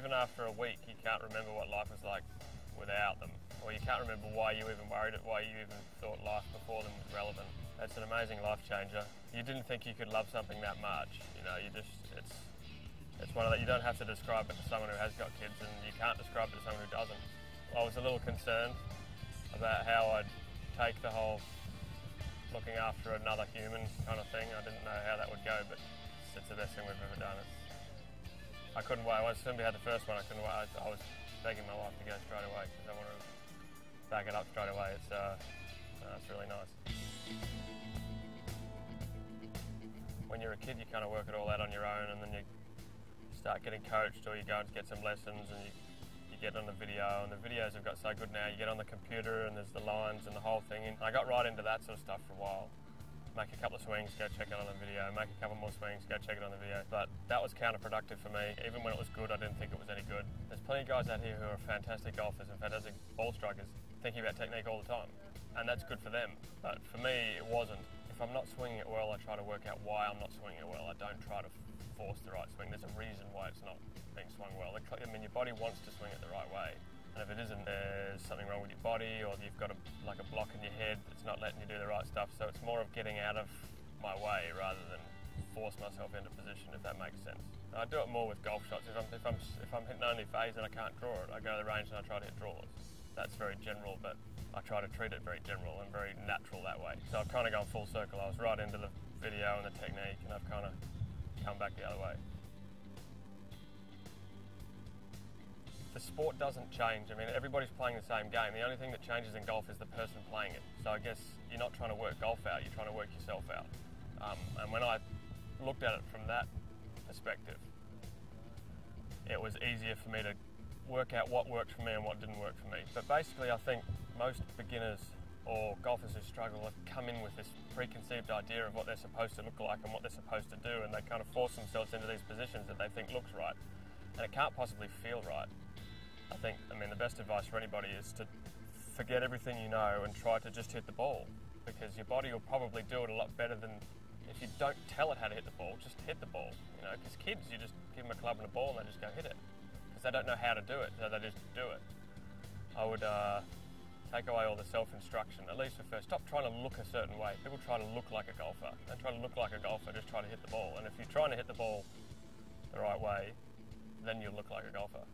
even after a week, you can't remember what life was like without them, or you can't remember why you even worried, it, why you even thought life before them was relevant. It's an amazing life changer. You didn't think you could love something that much. You know, you just it's it's one of that you don't have to describe it to someone who has got kids, and you can't describe it to someone who doesn't. I was a little concerned about how I'd take the whole looking after another human kind of thing. I didn't know how that would go, but it's, it's the best thing we've ever done. It's, I couldn't wait. As we had the first one, I couldn't wait. I, I was begging my wife to go straight away because I wanted to back it up straight away. It's, uh, uh, it's really nice. When you're a kid, you kind of work it all out on your own, and then you start getting coached, or you go and get some lessons, and you get on the video, and the videos have got so good now. You get on the computer, and there's the lines and the whole thing. And I got right into that sort of stuff for a while. Make a couple of swings, go check it on the video. Make a couple more swings, go check it on the video. But that was counterproductive for me. Even when it was good, I didn't think it was any good. There's plenty of guys out here who are fantastic golfers and fantastic ball strikers, thinking about technique all the time, and that's good for them. But for me, it wasn't. If I'm not swinging it well, I try to work out why I'm not swinging it well. I don't try to force the right swing. There's a reason why it's not being swung well. I mean, your body wants to swing it the right way. And if it isn't, there's something wrong with your body, or you've got a, like a block in your head that's not letting you do the right stuff. So it's more of getting out of my way rather than force myself into position, if that makes sense. I do it more with golf shots. If I'm if I'm if I'm hitting only fades and I can't draw it, I go to the range and I try to hit draws. That's very general, but I try to treat it very general and very natural that way. So I've kind of gone full circle. I was right into the video and the technique, and I've kind of come back the other way. The sport doesn't change. I mean, everybody's playing the same game. The only thing that changes in golf is the person playing it. So I guess you're not trying to work golf out, you're trying to work yourself out. Um, and when I looked at it from that perspective, it was easier for me to work out what worked for me and what didn't work for me. But basically, I think most beginners or golfers who struggle have come in with this preconceived idea of what they're supposed to look like and what they're supposed to do, and they kind of force themselves into these positions that they think looks right, and it can't possibly feel right. I think, I mean, the best advice for anybody is to forget everything you know and try to just hit the ball, because your body will probably do it a lot better than if you don't tell it how to hit the ball. Just hit the ball, you know. Because kids, you just give them a club and a ball and they just go hit it, because they don't know how to do it, so they just do it. I would. Uh, take away all the self-instruction, at least for first. Stop trying to look a certain way. People try to look like a golfer. Don't try to look like a golfer, just try to hit the ball. And if you're trying to hit the ball the right way, then you'll look like a golfer.